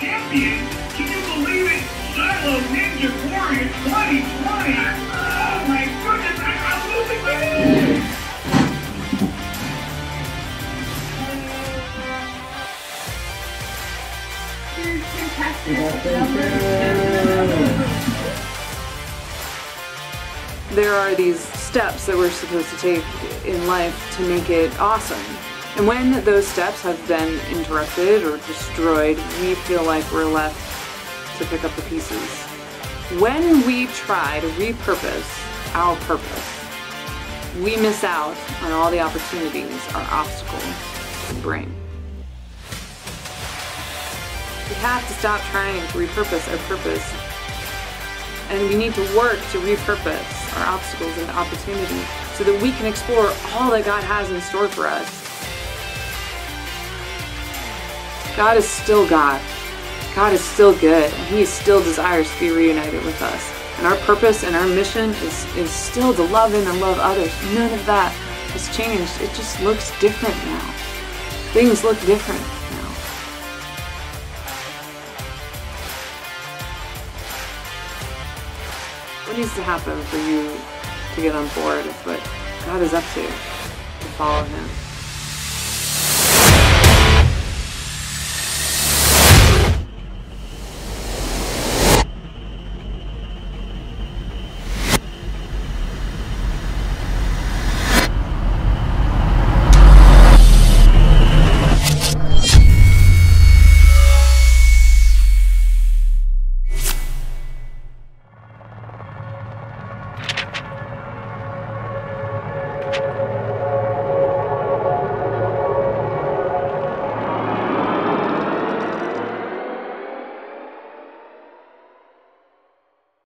champion. Can you believe it? Ninja Warrior 2020. Oh my goodness, I, am losing. Here's contestant number there are these steps that we're supposed to take in life to make it awesome. And when those steps have been interrupted or destroyed, we feel like we're left to pick up the pieces. When we try to repurpose our purpose, we miss out on all the opportunities our obstacles bring. We have to stop trying to repurpose our purpose and we need to work to repurpose our obstacles into opportunity so that we can explore all that God has in store for us. God is still God. God is still good, and He still desires to be reunited with us. And our purpose and our mission is, is still to love Him and love others. None of that has changed. It just looks different now. Things look different What needs to happen for you to get on board with what God is up to, to follow Him?